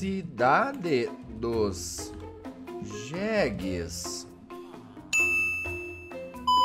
Cidade dos Jegues.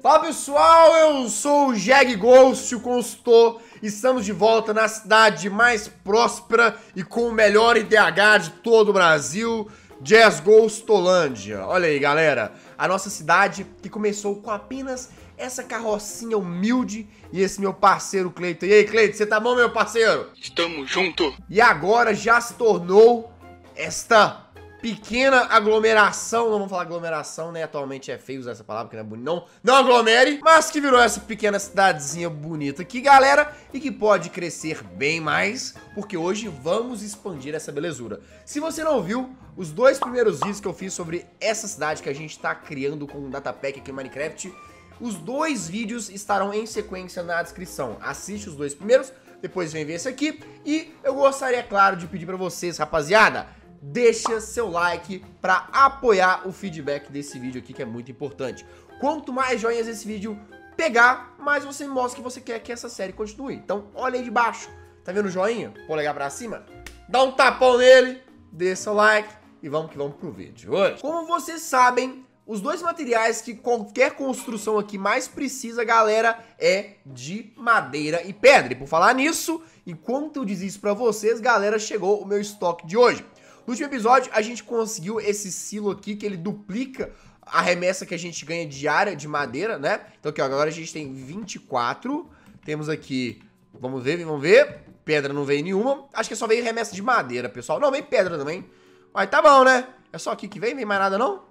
Fala pessoal, eu sou o Jeg Ghost, o consultor. Estamos de volta na cidade mais próspera e com o melhor IDH de todo o Brasil, Jazz Ghostolândia. Olha aí, galera, a nossa cidade que começou com apenas essa carrocinha humilde e esse meu parceiro Cleiton. E aí, Cleiton, você tá bom, meu parceiro? Estamos junto. E agora já se tornou esta pequena aglomeração, não vamos falar aglomeração, né? Atualmente é feio usar essa palavra, que não é bonito, não, não aglomere, mas que virou essa pequena cidadezinha bonita aqui, galera, e que pode crescer bem mais, porque hoje vamos expandir essa belezura. Se você não viu, os dois primeiros vídeos que eu fiz sobre essa cidade que a gente tá criando com o Datapack aqui em Minecraft, os dois vídeos estarão em sequência na descrição. Assiste os dois primeiros, depois vem ver esse aqui. E eu gostaria, claro, de pedir pra vocês, rapaziada, deixa seu like pra apoiar o feedback desse vídeo aqui, que é muito importante. Quanto mais joinhas esse vídeo pegar, mais você mostra que você quer que essa série continue. Então, olha aí de baixo. Tá vendo o joinha? Polegar pra cima? Dá um tapão nele, deixa seu like e vamos que vamos pro vídeo hoje. Como vocês sabem, os dois materiais que qualquer construção aqui mais precisa, galera, é de madeira e pedra. E por falar nisso, enquanto eu diz isso pra vocês, galera, chegou o meu estoque de hoje. No último episódio, a gente conseguiu esse silo aqui, que ele duplica a remessa que a gente ganha diária de madeira, né? Então aqui, ó, agora a gente tem 24. Temos aqui, vamos ver, vamos ver. Pedra não veio nenhuma. Acho que só veio remessa de madeira, pessoal. Não, vem pedra também. Mas tá bom, né? É só aqui que vem, vem mais nada não?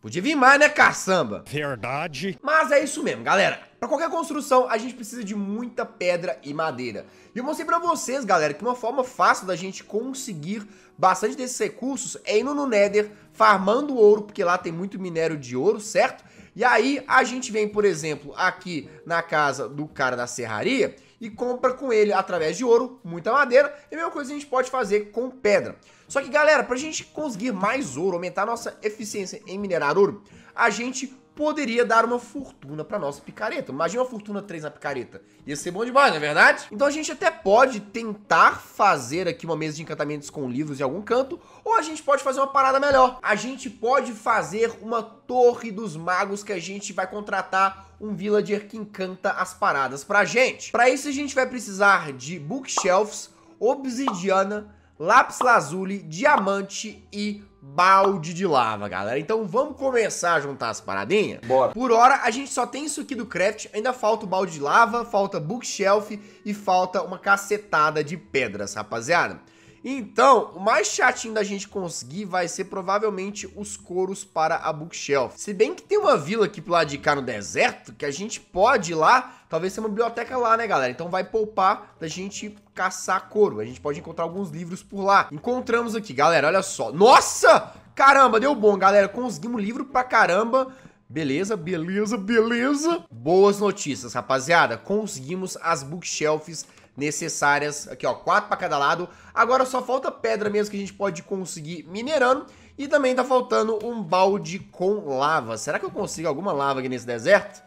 Podia vir mais, né, caçamba? Verdade. Mas é isso mesmo, galera. Para qualquer construção, a gente precisa de muita pedra e madeira. E eu mostrei para vocês, galera, que uma forma fácil da gente conseguir bastante desses recursos é indo no Nether, farmando ouro, porque lá tem muito minério de ouro, certo? E aí a gente vem, por exemplo, aqui na casa do cara da serraria e compra com ele, através de ouro, muita madeira. E a mesma coisa a gente pode fazer com pedra. Só que, galera, pra gente conseguir mais ouro, aumentar a nossa eficiência em minerar ouro, a gente poderia dar uma fortuna pra nossa picareta. Imagina uma fortuna 3 na picareta. Ia ser bom demais, não é verdade? Então a gente até pode tentar fazer aqui uma mesa de encantamentos com livros em algum canto, ou a gente pode fazer uma parada melhor. A gente pode fazer uma torre dos magos que a gente vai contratar um villager que encanta as paradas pra gente. Pra isso a gente vai precisar de bookshelves, obsidiana, lápis lazuli, diamante e balde de lava, galera. Então vamos começar a juntar as paradinhas? Bora. Por hora, a gente só tem isso aqui do craft, ainda falta o balde de lava, falta bookshelf e falta uma cacetada de pedras, rapaziada. Então, o mais chatinho da gente conseguir vai ser provavelmente os couros para a bookshelf. Se bem que tem uma vila aqui pro lado de cá no deserto, que a gente pode ir lá, talvez tenha uma biblioteca lá, né, galera? Então vai poupar da gente caçar couro. A gente pode encontrar alguns livros por lá. Encontramos aqui, galera, olha só. Nossa! Caramba, deu bom, galera. Conseguimos livro pra caramba. Beleza, beleza, beleza. Boas notícias, rapaziada. Conseguimos as bookshelves necessárias. Aqui, ó, quatro para cada lado. Agora só falta pedra mesmo que a gente pode conseguir minerando. E também tá faltando um balde com lava. Será que eu consigo alguma lava aqui nesse deserto?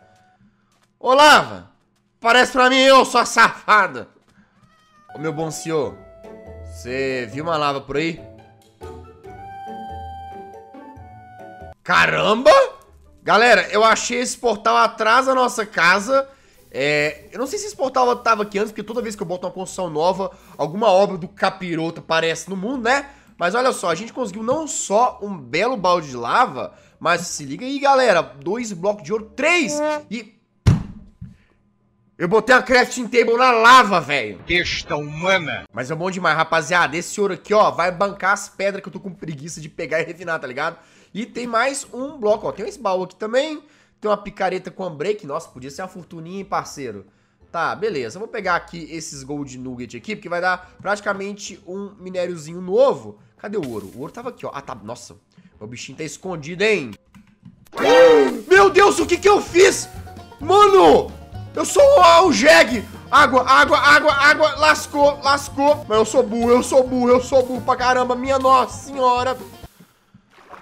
Ô, lava! Parece pra mim eu, sua safada! Ô, meu bom senhor, você viu uma lava por aí? Caramba! Galera, eu achei esse portal atrás da nossa casa é, eu não sei se esse portal tava aqui antes, porque toda vez que eu boto uma construção nova, alguma obra do capiroto aparece no mundo, né? Mas olha só, a gente conseguiu não só um belo balde de lava, mas se liga aí, galera, dois blocos de ouro, três! E... Eu botei a crafting table na lava, velho. Besta humana. Mas é bom demais, rapaziada. Esse ouro aqui, ó, vai bancar as pedras que eu tô com preguiça de pegar e refinar, tá ligado? E tem mais um bloco, ó. Tem esse baú aqui também. Tem uma picareta com break. Nossa, podia ser uma fortuninha, hein, parceiro? Tá, beleza. vou pegar aqui esses Gold Nugget aqui, porque vai dar praticamente um minériozinho novo. Cadê o ouro? O ouro tava aqui, ó. Ah, tá. Nossa, o bichinho tá escondido, hein? Meu Deus, o que que eu fiz? Mano, eu sou o Jeg. Água, água, água, água. Lascou, lascou. Mas eu sou burro, eu sou burro, eu sou burro pra caramba. Minha nossa senhora.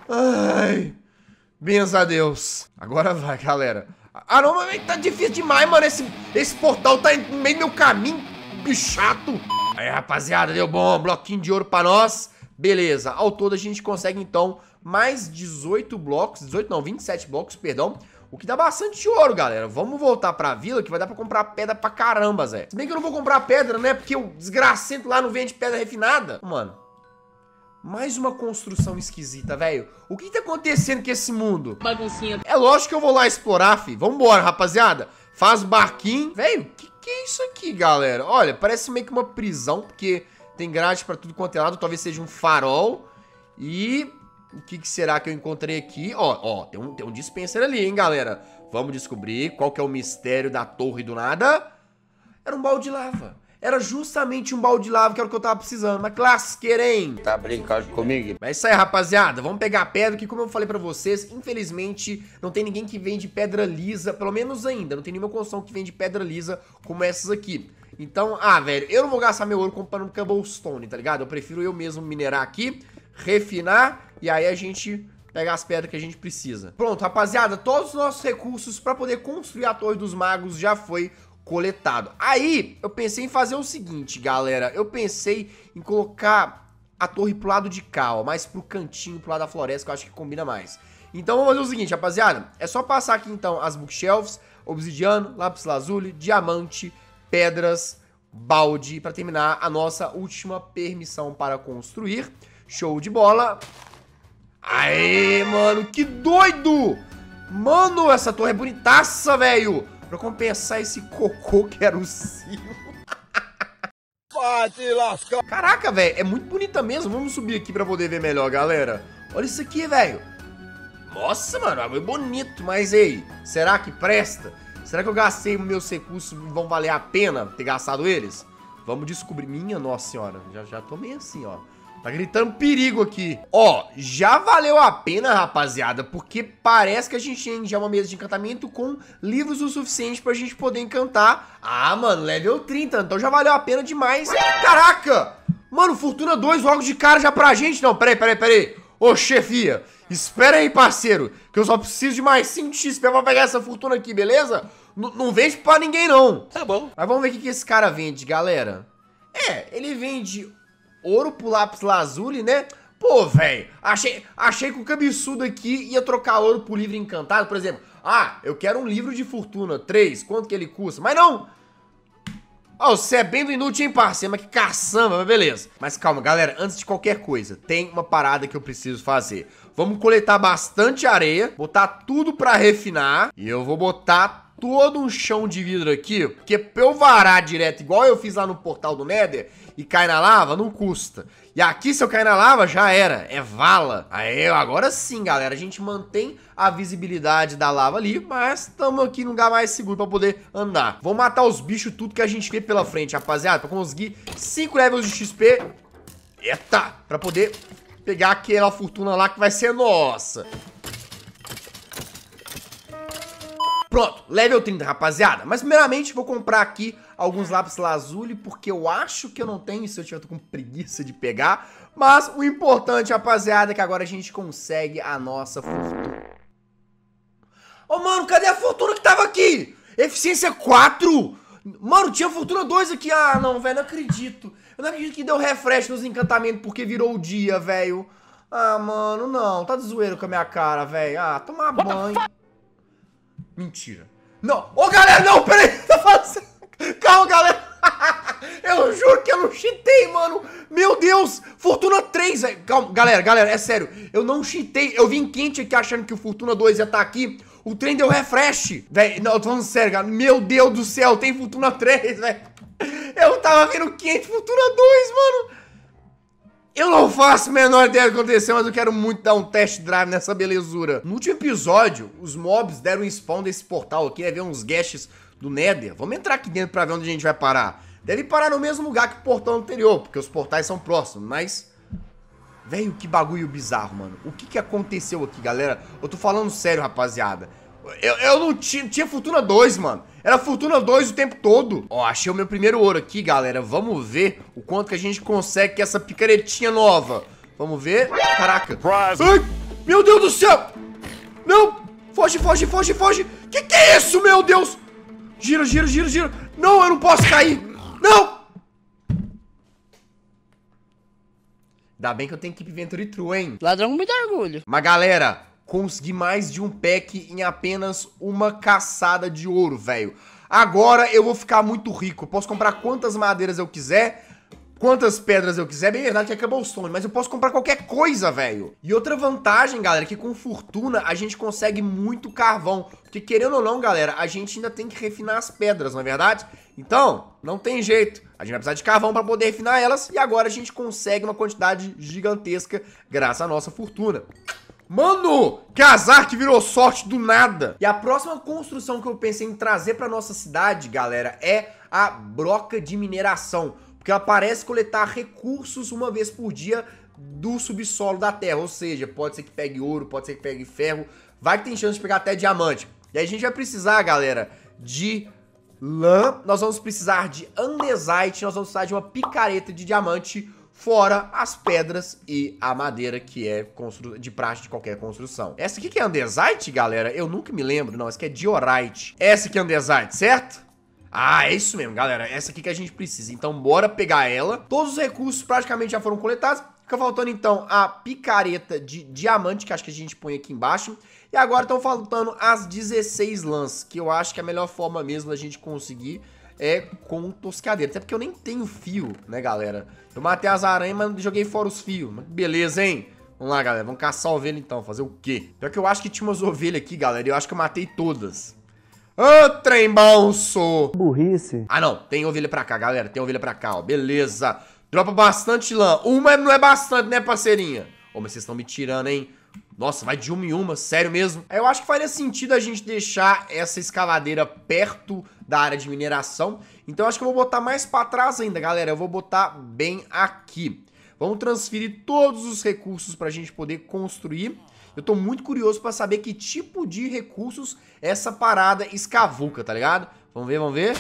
Ai... Benza a Deus. Agora vai, galera. Ah, não, mas tá difícil demais, mano. Esse, esse portal tá no meio do meu caminho. bicho chato. Aí, rapaziada, deu bom. Bloquinho de ouro pra nós. Beleza. Ao todo, a gente consegue, então, mais 18 blocos. 18 não, 27 blocos, perdão. O que dá bastante ouro, galera. Vamos voltar pra vila, que vai dar pra comprar pedra pra caramba, Zé. Se bem que eu não vou comprar pedra, né? Porque o desgracento lá não vende pedra refinada. Mano, mais uma construção esquisita, velho. O que tá acontecendo com esse mundo? Baguncinha. É lógico que eu vou lá explorar, fi. Vambora, rapaziada. Faz barquinho. Velho, que que é isso aqui, galera? Olha, parece meio que uma prisão, porque tem grade pra tudo quanto é lado. Talvez seja um farol. E... O que, que será que eu encontrei aqui? Ó, ó, tem um, tem um dispenser ali, hein, galera? Vamos descobrir qual que é o mistério da torre do nada. Era um balde de lava. Era justamente um balde de lava que era o que eu tava precisando. Mas clasqueira, hein? Tá brincando comigo? Mas é isso aí, rapaziada. Vamos pegar a pedra, que como eu falei pra vocês, infelizmente, não tem ninguém que vende pedra lisa, pelo menos ainda. Não tem nenhuma construção que vende pedra lisa como essas aqui. Então, ah, velho, eu não vou gastar meu ouro comprando cobblestone, tá ligado? Eu prefiro eu mesmo minerar aqui, refinar, e aí a gente pegar as pedras que a gente precisa. Pronto, rapaziada, todos os nossos recursos pra poder construir a Torre dos Magos já foi coletado. Aí, eu pensei em fazer o seguinte, galera. Eu pensei em colocar a torre pro lado de cá, ó, mais pro cantinho, pro lado da floresta, que eu acho que combina mais. Então vamos fazer o seguinte, rapaziada. É só passar aqui, então, as bookshelves, obsidiano, lápis lazuli, diamante, pedras, balde, pra terminar a nossa última permissão para construir. Show de bola. Aê, mano, que doido! Mano, essa torre é bonitaça, velho! Pra compensar esse cocô que era o lascar. Caraca, velho, é muito bonita mesmo. Vamos subir aqui pra poder ver melhor, galera. Olha isso aqui, velho. Nossa, mano, é bonito. Mas, ei, será que presta? Será que eu gastei meus recursos e vão valer a pena ter gastado eles? Vamos descobrir. Minha nossa senhora, já, já tô meio assim, ó. Tá gritando perigo aqui. Ó, já valeu a pena, rapaziada, porque parece que a gente tem já uma mesa de encantamento com livros o suficiente pra gente poder encantar. Ah, mano, level 30, então já valeu a pena demais. Caraca! Mano, Fortuna 2 logo de cara já pra gente. Não, peraí, peraí, peraí. Ô, chefia, espera aí, parceiro, que eu só preciso de mais 5 XP pra pegar essa fortuna aqui, beleza? N não vende pra ninguém, não. Tá bom. Mas vamos ver o que, que esse cara vende, galera. É, ele vende ouro pro lápis lazuli, né? Pô, velho, achei, achei que o cabeçudo aqui ia trocar ouro por livro encantado, por exemplo. Ah, eu quero um livro de fortuna, 3, quanto que ele custa? Mas não! Ó, oh, você é bem do inútil, hein, parceiro? Mas que caçamba, mas beleza. Mas calma, galera, antes de qualquer coisa, tem uma parada que eu preciso fazer. Vamos coletar bastante areia, botar tudo pra refinar, e eu vou botar todo um chão de vidro aqui, porque pra eu varar direto, igual eu fiz lá no portal do Nether, e cai na lava, não custa. E aqui, se eu cair na lava, já era. É vala. Aí, agora sim, galera. A gente mantém a visibilidade da lava ali, mas estamos aqui num lugar mais seguro pra poder andar. Vamos matar os bichos, tudo que a gente vê pela frente, rapaziada, pra conseguir 5 levels de XP. Eita! Pra poder pegar aquela fortuna lá que vai ser nossa. Pronto, level 30, rapaziada. Mas primeiramente vou comprar aqui alguns lápis lazuli, porque eu acho que eu não tenho, se eu tiver com preguiça de pegar. Mas o importante, rapaziada, é que agora a gente consegue a nossa fortuna. Ô, oh, mano, cadê a fortuna que tava aqui? Eficiência 4? Mano, tinha fortuna 2 aqui. Ah, não, velho, não acredito. Eu não acredito que deu refresh nos encantamentos porque virou o dia, velho. Ah, mano, não. Tá de zoeiro com a minha cara, velho. Ah, tomar banho. Mentira. Não. Ô, galera, não, peraí. Tá fazendo... Calma, galera. eu juro que eu não cheatei, mano. Meu Deus. Fortuna 3, velho. Calma, galera, galera, é sério. Eu não cheatei. Eu vim quente aqui achando que o Fortuna 2 ia estar tá aqui. O trem deu refresh. Velho, não, eu tô falando sério, cara. Meu Deus do céu, tem Fortuna 3, velho. Eu tava vendo quente Fortuna 2, mano. Eu não faço a menor ideia do que aconteceu, mas eu quero muito dar um test drive nessa belezura. No último episódio, os mobs deram um spawn desse portal aqui, né? Ver uns guests do Nether. Vamos entrar aqui dentro pra ver onde a gente vai parar. Deve parar no mesmo lugar que o portão anterior, porque os portais são próximos, mas... Velho, que bagulho bizarro, mano. O que que aconteceu aqui, galera? Eu tô falando sério, rapaziada. Eu, eu não tinha, tinha Fortuna 2, mano. Era Fortuna 2 o tempo todo. Ó, achei o meu primeiro ouro aqui, galera. Vamos ver o quanto que a gente consegue com essa picaretinha nova. Vamos ver. Caraca. Ai, meu Deus do céu. Não. Foge, foge, foge, foge. Que que é isso, meu Deus? Gira, gira, gira, gira. Não, eu não posso cair. Não. Ainda bem que eu tenho equipe Venturi True, hein? Ladrão com muito orgulho. Mas, galera, consegui mais de um pack em apenas uma caçada de ouro, velho. Agora eu vou ficar muito rico. posso comprar quantas madeiras eu quiser, quantas pedras eu quiser. Bem verdade que acabou o stone, mas eu posso comprar qualquer coisa, velho. E outra vantagem, galera, é que com fortuna a gente consegue muito carvão. Porque querendo ou não, galera, a gente ainda tem que refinar as pedras, não é verdade? Então, não tem jeito. A gente vai precisar de carvão para poder refinar elas. E agora a gente consegue uma quantidade gigantesca graças à nossa fortuna. Mano, que azar que virou sorte do nada. E a próxima construção que eu pensei em trazer para nossa cidade, galera, é a broca de mineração. Porque ela parece coletar recursos uma vez por dia do subsolo da terra. Ou seja, pode ser que pegue ouro, pode ser que pegue ferro. Vai que tem chance de pegar até diamante. E aí a gente vai precisar, galera, de lã. Nós vamos precisar de andesite. Nós vamos precisar de uma picareta de diamante fora as pedras e a madeira que é de praxe de qualquer construção. Essa aqui que é andesite, galera, eu nunca me lembro, não, essa aqui é diorite. Essa aqui é andesite, certo? Ah, é isso mesmo, galera, essa aqui que a gente precisa. Então bora pegar ela. Todos os recursos praticamente já foram coletados. Fica faltando então a picareta de diamante, que acho que a gente põe aqui embaixo. E agora estão faltando as 16 lãs, que eu acho que é a melhor forma mesmo da gente conseguir é com toscadeira. Até porque eu nem tenho fio, né, galera? Eu matei as aranhas, mas joguei fora os fios. Beleza, hein? Vamos lá, galera. Vamos caçar ovelha então. Fazer o quê? Pior que eu acho que tinha umas ovelhas aqui, galera. E eu acho que eu matei todas. Ô, trem balso! Burrice. Ah, não. Tem ovelha pra cá, galera. Tem ovelha pra cá, ó. Beleza. Dropa bastante lã. Uma não é bastante, né, parceirinha? Ô, mas vocês estão me tirando, hein? Nossa, vai de uma em uma, sério mesmo. Eu acho que faria sentido a gente deixar essa escavadeira perto da área de mineração. Então acho que eu vou botar mais pra trás ainda, galera. Eu vou botar bem aqui. Vamos transferir todos os recursos pra gente poder construir. Eu tô muito curioso pra saber que tipo de recursos essa parada escavuca, tá ligado? Vamos ver, vamos ver.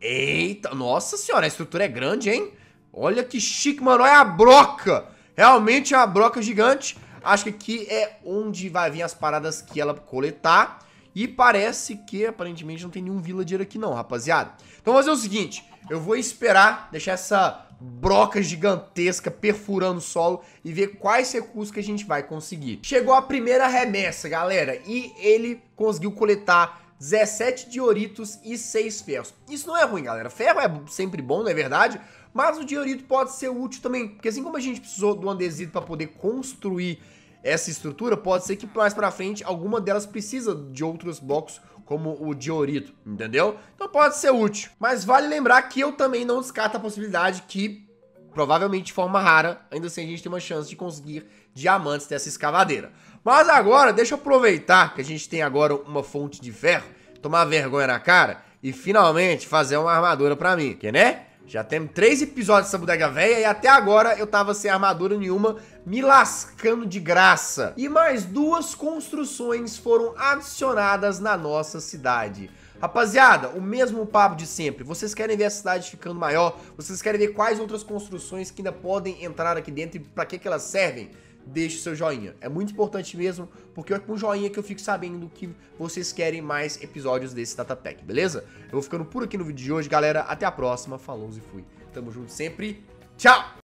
Eita, nossa senhora, a estrutura é grande, hein? Olha que chique, mano, olha a broca. Realmente é uma broca gigante. Acho que aqui é onde vai vir as paradas que ela coletar. E parece que aparentemente não tem nenhum villager aqui não, rapaziada. Então vamos fazer o seguinte, eu vou esperar, deixar essa broca gigantesca perfurando o solo e ver quais recursos que a gente vai conseguir. Chegou a primeira remessa, galera, e ele conseguiu coletar 17 dioritos e 6 ferros. Isso não é ruim, galera. Ferro é sempre bom, não é verdade? Mas o diorito pode ser útil também, porque assim como a gente precisou do andesito para poder construir essa estrutura, pode ser que mais pra frente alguma delas precisa de outros blocos como o diorito, entendeu? Então pode ser útil. Mas vale lembrar que eu também não descarto a possibilidade que, provavelmente de forma rara, ainda assim a gente tem uma chance de conseguir diamantes dessa escavadeira. Mas agora, deixa eu aproveitar que a gente tem agora uma fonte de ferro, tomar vergonha na cara e finalmente fazer uma armadura pra mim, que né? Já temos três episódios dessa bodega velha e até agora eu tava sem armadura nenhuma, me lascando de graça. E mais duas construções foram adicionadas na nossa cidade. Rapaziada, o mesmo papo de sempre. Vocês querem ver a cidade ficando maior? Vocês querem ver quais outras construções que ainda podem entrar aqui dentro e para que, que elas servem? Deixe seu joinha. É muito importante mesmo, porque é com o joinha que eu fico sabendo que vocês querem mais episódios desse Data Pack, beleza? Eu vou ficando por aqui no vídeo de hoje, galera. Até a próxima. Falou e fui. Tamo junto sempre. Tchau!